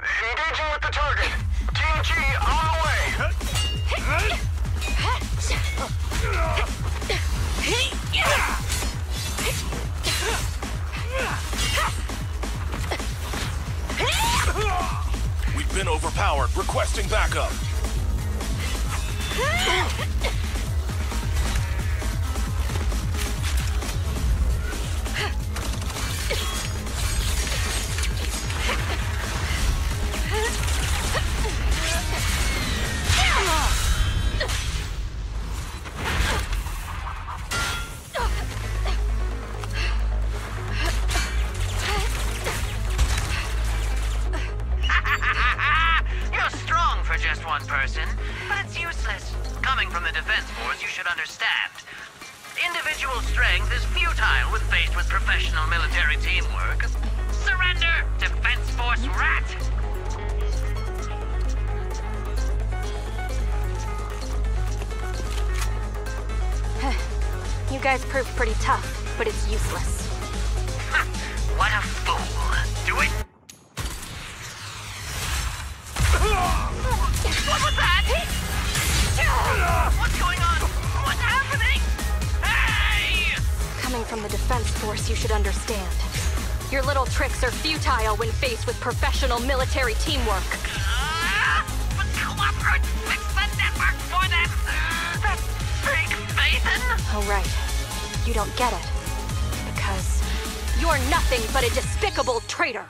Engaging with the target. Team G on the way. We've been overpowered. Requesting backup. One person, but it's useless. Coming from the Defense Force, you should understand. Individual strength is futile when faced with professional military teamwork. Surrender, Defense Force rat! You guys proved pretty tough, but it's useless. From the Defense Force, you should understand. Your little tricks are futile when faced with professional military teamwork. Oh, right. You don't get it. Because you're nothing but a despicable traitor.